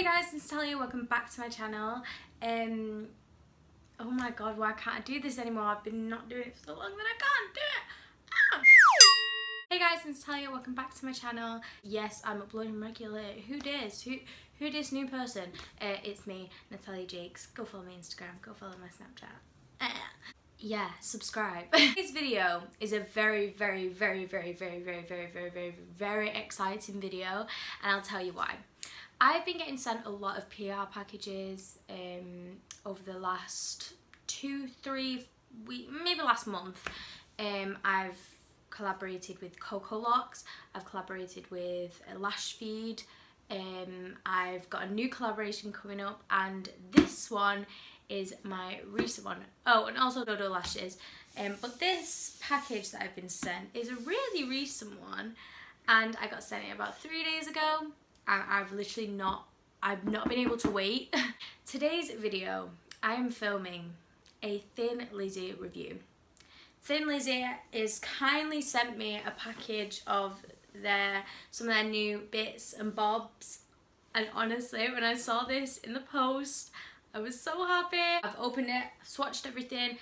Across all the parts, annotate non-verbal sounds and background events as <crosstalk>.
Hey guys, it's Talia, welcome back to my channel. Um, oh my god, why can't I do this anymore? I've been not doing it for so long that I can't do it. Ah. Hey guys, it's Talia, welcome back to my channel. Yes, I'm uploading regularly. Who dares? Who who this new person? Uh, it's me, Natalia Jacques. Go follow my Instagram, go follow my Snapchat. Uh, yeah, subscribe. <laughs> this video is a very, very, very, very, very, very, very, very, very, very exciting video and I'll tell you why. I've been getting sent a lot of PR packages um, over the last two, three weeks, maybe last month. Um, I've collaborated with Coco Locks, I've collaborated with Lash Feed, um, I've got a new collaboration coming up and this one is my recent one. Oh, and also Dodo Lashes. Um, but this package that I've been sent is a really recent one and I got sent it about three days ago and I've literally not, I've not been able to wait. <laughs> Today's video, I am filming a Thin Lizzy review. Thin Lizzy is kindly sent me a package of their, some of their new bits and bobs and honestly when I saw this in the post I was so happy. I've opened it, swatched everything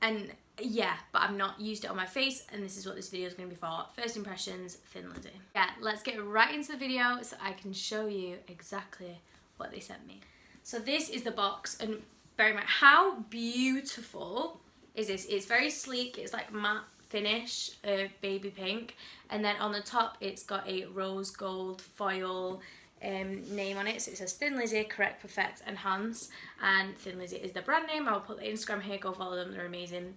and yeah, but I've not used it on my face and this is what this video is going to be for. First impressions, Thin Lizzy. Yeah, let's get right into the video so I can show you exactly what they sent me. So this is the box and very much, how beautiful is this? It's very sleek, it's like matte finish, uh, baby pink. And then on the top it's got a rose gold foil um, name on it. So it says Thin Lizzy, Correct, Perfect, Enhance. And Thin Lizzy is the brand name. I'll put the Instagram here, go follow them, they're amazing.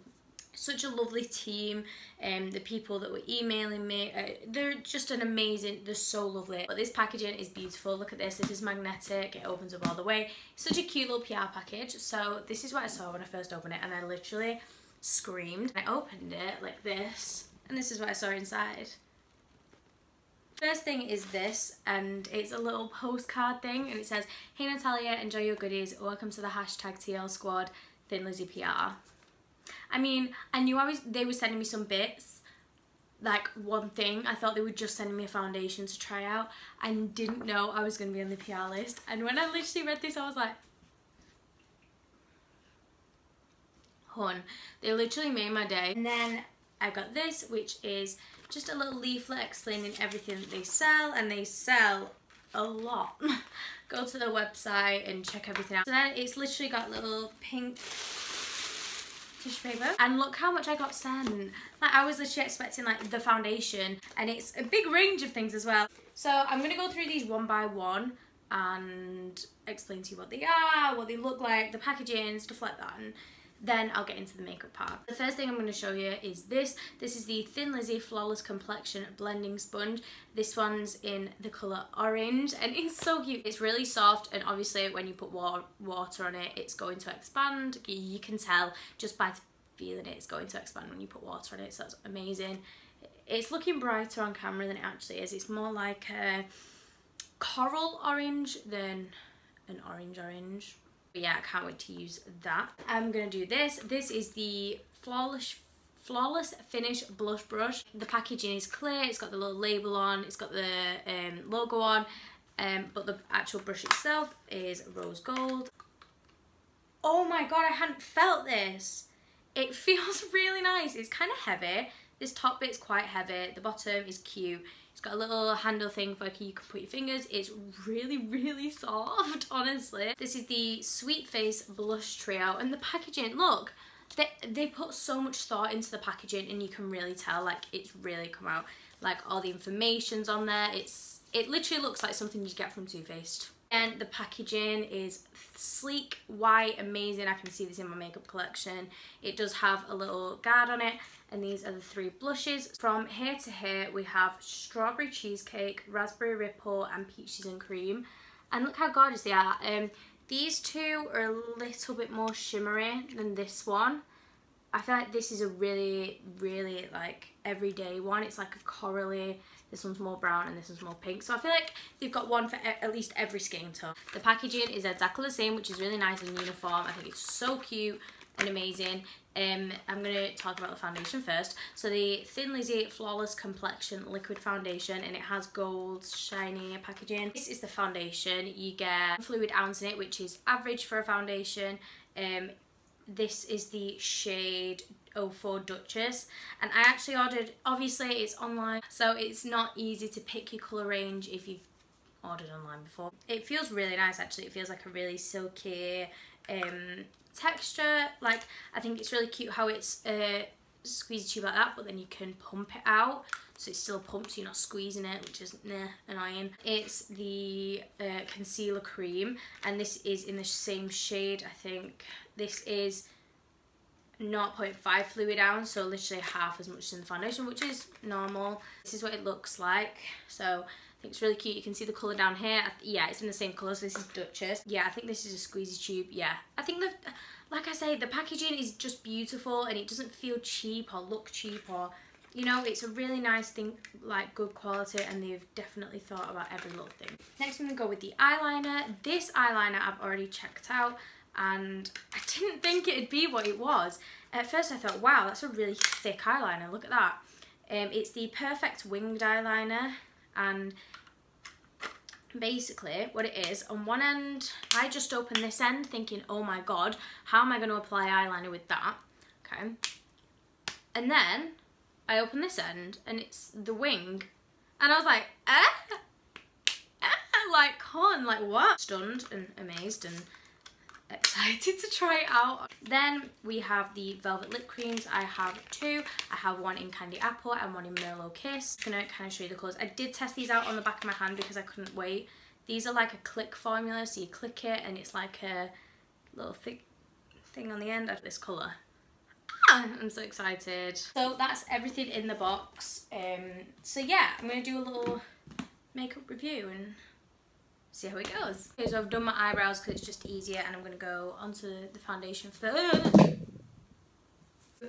Such a lovely team, um, the people that were emailing me, uh, they're just an amazing, they're so lovely. But this packaging is beautiful, look at this, this is magnetic, it opens up all the way. Such a cute little PR package, so this is what I saw when I first opened it and I literally screamed. I opened it like this, and this is what I saw inside. First thing is this, and it's a little postcard thing, and it says, Hey Natalia, enjoy your goodies. Welcome to the hashtag TL Squad, Thin Lizzy PR. I mean, I knew I was they were sending me some bits, like one thing. I thought they were just sending me a foundation to try out. I didn't know I was going to be on the PR list. And when I literally read this, I was like, hun, they literally made my day. And then I got this, which is just a little leaflet explaining everything that they sell and they sell a lot. <laughs> Go to their website and check everything out. So then it's literally got little pink tissue paper and look how much I got sent. Like I was literally expecting like the foundation and it's a big range of things as well. So I'm going to go through these one by one and explain to you what they are, what they look like, the packaging, stuff like that. And then I'll get into the makeup part. The first thing I'm going to show you is this. This is the Thin Lizzy Flawless Complexion Blending Sponge. This one's in the colour orange and <laughs> it's so cute. It's really soft and obviously when you put water on it, it's going to expand. You can tell just by feeling it, it's going to expand when you put water on it, so that's amazing. It's looking brighter on camera than it actually is. It's more like a coral orange than an orange orange but yeah, I can't wait to use that. I'm to do this. This is the Flawless Flawless Finish Blush Brush. The packaging is clear, it's got the little label on, it's got the um, logo on, um, but the actual brush itself is rose gold. Oh my god, I hadn't felt this. It <laughs> feels really nice. It's kind of heavy. This top bit's quite heavy. The bottom is cute. It's got a little handle thing for you can put your fingers. It's really, <laughs> really soft, <laughs> honestly. This is the Sweet Face Blush Trio and the packaging, look, they, they put so much thought into the packaging and you can really tell like it's really come out. Like all the information's on there. It's It literally looks like something you get from Too Faced. And the packaging is sleek, white, amazing. I can see this in my makeup collection. It does have a little guard on it and these are the three blushes. From here to here we have strawberry cheesecake, raspberry ripple and peaches and cream. And look how gorgeous they are. Um, these two are a little bit more shimmery than this one. I feel like this is a really, really like everyday one. It's like a corally. This one's more brown and this one's more pink. So I feel like they've got one for at least every skin tone. The packaging is exactly the same, which is really nice and uniform. I think it's so cute and amazing. Um, I'm going to talk about the foundation first. So the Thin Lizzy Flawless Complexion Liquid Foundation and it has gold shiny packaging. This is the foundation. You get fluid ounce in it which is average for a foundation. Um, this is the shade 04 Duchess and I actually ordered, obviously it's online so it's not easy to pick your colour range if you've ordered online before. It feels really nice actually, it feels like a really silky um, texture. Like, I think it's really cute how it's a uh, squeezy tube like that, but then you can pump it out. So it still pumps, you're not squeezing it, which is nah, annoying. It's the uh, concealer cream, and this is in the same shade, I think. This is 0.5 fluid ounce, so literally half as much as in the foundation, which is normal. This is what it looks like. So I think it's really cute. You can see the colour down here. yeah, it's in the same colour, so this is Duchess. Yeah, I think this is a squeezy tube. Yeah, I think the, like I say, the packaging is just beautiful and it doesn't feel cheap or look cheap or, you know, it's a really nice thing, like good quality and they've definitely thought about every little thing. Next I'm to go with the eyeliner. This eyeliner I've already checked out and I didn't think it'd be what it was. At first I thought, wow, that's a really thick eyeliner, look at that. Um, it's the Perfect Winged Eyeliner and basically what it is on one end I just open this end thinking oh my god how am I going to apply eyeliner with that? Okay. And then I open this end and it's the wing. And I was like eh, eh? Like con like what? Stunned and amazed and excited <laughs> to try it out. Then we have the Velvet Lip Creams. I have two. I have one in Candy Apple and one in Merlot Kiss. I'm gonna kind of show you the colours. I did test these out on the back of my hand because I couldn't wait. These are like a click formula, so you click it and it's like a little thick thing on the end of this colour. Ah, I'm so excited. So that's everything in the box. Um, so yeah, I'm going to do a little makeup review and see how it goes. Okay, so I've done my eyebrows because it's just easier and I'm going to go onto the foundation first.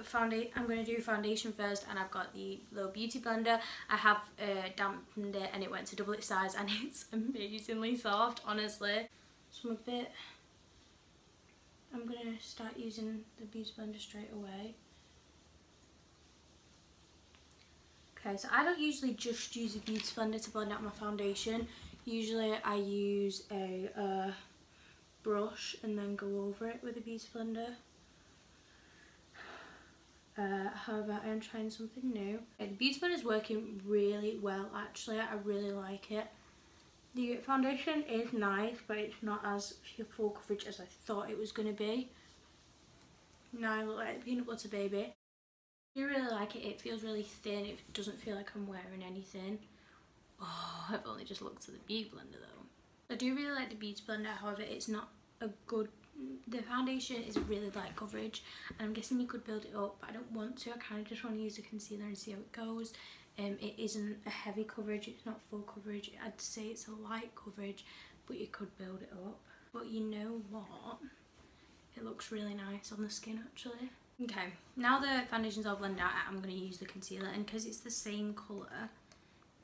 Foundation, I'm going to do foundation first and I've got the little beauty blender. I have uh, dampened it and it went to double its size and <laughs> it's amazingly soft, honestly. So I'm a bit... I'm going to start using the beauty blender straight away. Okay, so I don't usually just use a beauty blender to blend out my foundation. Usually I use a uh, brush and then go over it with a beauty blender. Uh, however, I am trying something new. the beauty blender is working really well actually, I really like it. The foundation is nice but it's not as full coverage as I thought it was going to be. Now I look like a peanut butter baby. I really like it, it feels really thin, it doesn't feel like I'm wearing anything. Oh, I've only just looked at the beauty blender though. I do really like the beauty blender, however it's not a good, the foundation is really light coverage and I'm guessing you could build it up but I don't want to, I kind of just want to use the concealer and see how it goes. Um, it isn't a heavy coverage, it's not full coverage, I'd say it's a light coverage but you could build it up. But you know what? It looks really nice on the skin actually. Okay, now the foundation's all blended out, I'm going to use the concealer and because it's the same colour,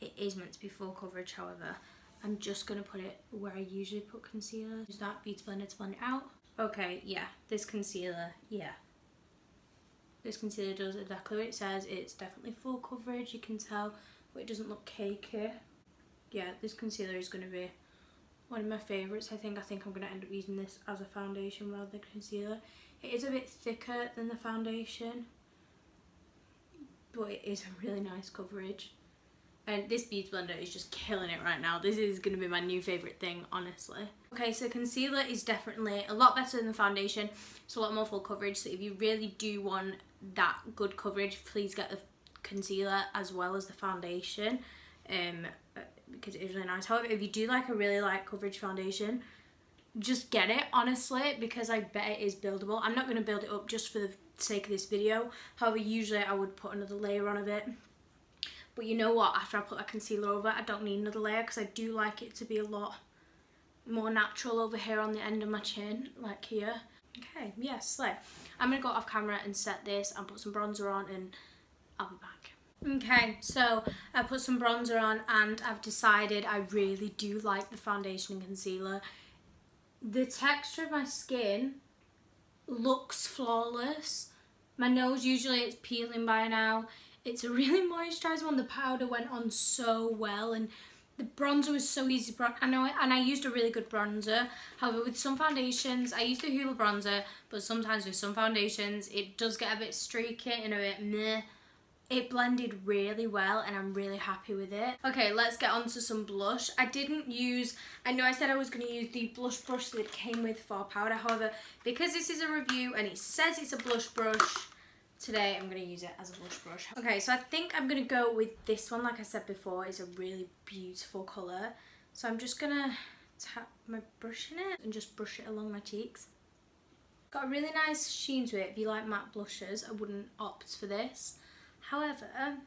it is meant to be full coverage, however. I'm just going to put it where I usually put concealer. Use that Beauty Blender to blend it out. Okay, yeah, this concealer, yeah. This concealer does exactly what it says. It's definitely full coverage, you can tell, but it doesn't look cakey. Yeah, this concealer is going to be one of my favourites. I think I think I'm going to end up using this as a foundation rather than concealer. It is a bit thicker than the foundation, but it is a really nice coverage. And this Beauty Blender is just killing it right now. This is going to be my new favourite thing, honestly. Okay, so concealer is definitely a lot better than the foundation. It's a lot more full coverage. So if you really do want that good coverage, please get the concealer as well as the foundation. Um, because it is really nice. However, if you do like a really light coverage foundation, just get it, honestly, because I bet it is buildable. I'm not going to build it up just for the sake of this video. However, usually I would put another layer on of it but you know what, after I put that concealer over, I don't need another layer because I do like it to be a lot more natural over here on the end of my chin, like here. Okay, yes, so I'm going to go off camera and set this and put some bronzer on and I'll be back. Okay, so I put some bronzer on and I've decided I really do like the foundation and concealer. The texture of my skin looks flawless. My nose usually it's peeling by now. It's a really moisturised one. The powder went on so well and the bronzer was so easy to I know and I used a really good bronzer. However, with some foundations, I use the Hoola bronzer, but sometimes with some foundations, it does get a bit streaky and a bit meh. It blended really well and I'm really happy with it. Okay, let's get on to some blush. I didn't use, I know I said I was going to use the blush brush that came with for powder. However, because this is a review and it says it's a blush brush, today I'm going to use it as a blush brush. Okay, so I think I'm going to go with this one. Like I said before, it's a really beautiful colour. So I'm just going to tap my brush in it and just brush it along my cheeks. Got a really nice sheen to it. If you like matte blushes, I wouldn't opt for this. However,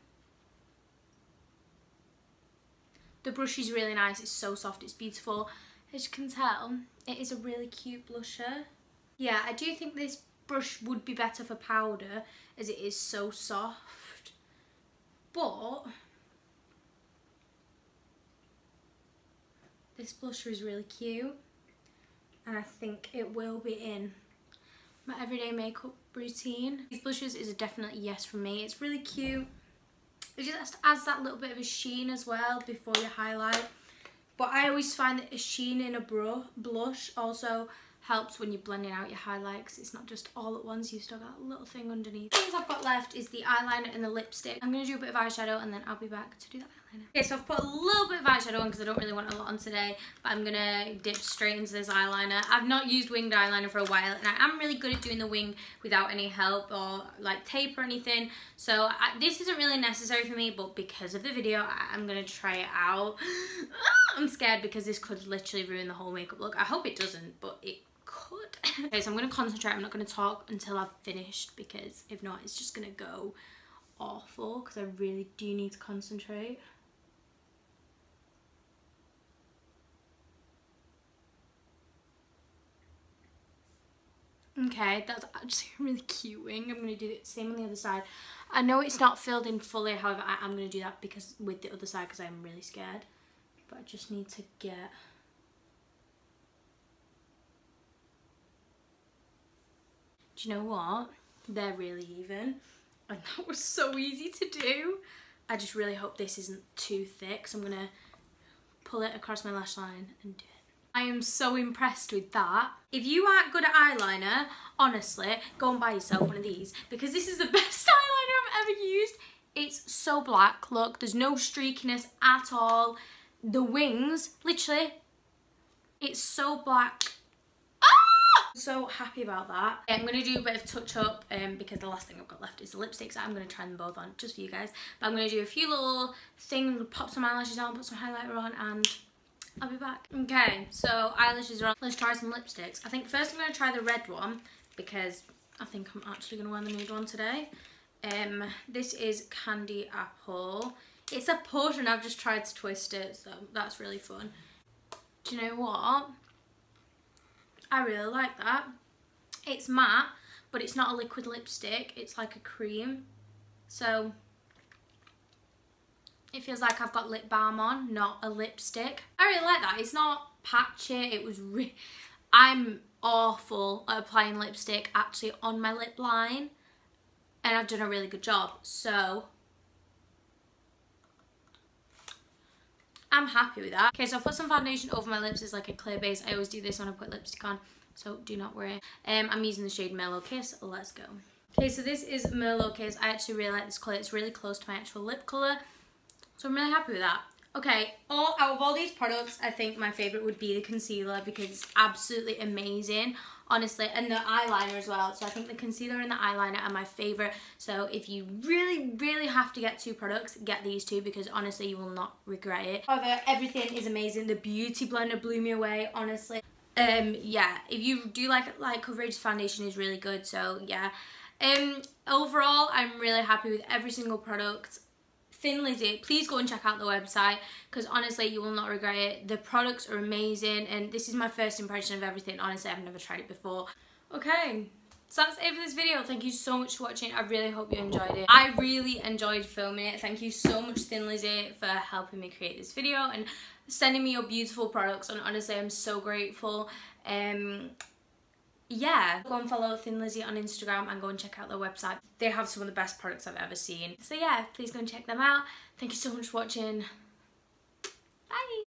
the brush is really nice. It's so soft. It's beautiful. As you can tell, it is a really cute blusher. Yeah, I do think this brush would be better for powder as it is so soft. But this blusher is really cute and I think it will be in my everyday makeup routine. These blushes is a definite yes for me. It's really cute. It just adds that little bit of a sheen as well before you highlight. But I always find that a sheen in a blush also helps when you're blending out your highlights. It's not just all at once, you've still got a little thing underneath. The things I've got left is the eyeliner and the lipstick. I'm going to do a bit of eyeshadow and then I'll be back to do that eyeliner. Okay, so I've put a little bit of eyeshadow on because I don't really want a lot on today, but I'm going to dip straight into this eyeliner. I've not used winged eyeliner for a while and I am really good at doing the wing without any help or like tape or anything. So I, this isn't really necessary for me, but because of the video, I, I'm going to try it out. <gasps> I'm scared because this could literally ruin the whole makeup look. I hope it doesn't, but it <laughs> okay, so I'm going to concentrate. I'm not going to talk until I've finished because if not, it's just going to go awful because I really do need to concentrate. Okay, that's actually a <laughs> really cute wing. I'm going to do the same on the other side. I know it's not filled in fully, however, I am going to do that because with the other side because I'm really scared. But I just need to get You know what? They're really even. And that was so easy to do. I just really hope this isn't too thick. So I'm to pull it across my lash line and do it. I am so impressed with that. If you aren't good at eyeliner, honestly, go and buy yourself one of these because this is the <laughs> best eyeliner I've ever used. It's so black, look, there's no streakiness at all. The wings, literally, it's so black so happy about that. I'm going to do a bit of touch up um, because the last thing I've got left is the lipsticks. I'm going to try them both on just for you guys. But I'm going to do a few little things, pop some eyelashes on, put some highlighter on and I'll be back. Okay, so eyelashes are on. Let's try some lipsticks. I think first I'm going to try the red one because I think I'm actually going to wear the nude one today. Um, this is Candy Apple. It's a portion, I've just tried to twist it, so that's really fun. Do you know what? I really like that. It's matte, but it's not a liquid lipstick. It's like a cream. So it feels like I've got lip balm on, not a lipstick. I really like that. It's not patchy. It was really... I'm awful at applying lipstick actually on my lip line. And I've done a really good job. So I'm happy with that. Okay, so I've put some foundation over my lips. It's like a clear base. I always do this when I put lipstick on, so do not worry. Um, I'm using the shade Merlot Kiss. Let's go. Okay, so this is Merlot Kiss. I actually really like this colour. It's really close to my actual lip colour, so I'm really happy with that. Okay, all out of all these products, I think my favourite would be the concealer because it's absolutely amazing honestly and the eyeliner as well. So I think the concealer and the eyeliner are my favorite. So if you really really have to get two products get these two because honestly you will not regret it. However everything is amazing. The beauty blender blew me away honestly. Um yeah if you do like like coverage foundation is really good. So yeah. Um overall I'm really happy with every single product Thin Lizzy, please go and check out the website because honestly you will not regret it. The products are amazing and this is my first impression of everything. Honestly, I've never tried it before. Okay, so that's it for this video. Thank you so much for watching. I really hope you enjoyed it. I really enjoyed filming it. Thank you so much Thin Lizzy for helping me create this video and sending me your beautiful products and honestly I'm so grateful. Um, yeah, go and follow Thin Lizzy on Instagram and go and check out their website. They have some of the best products I've ever seen. So yeah, please go and check them out. Thank you so much for watching. Bye.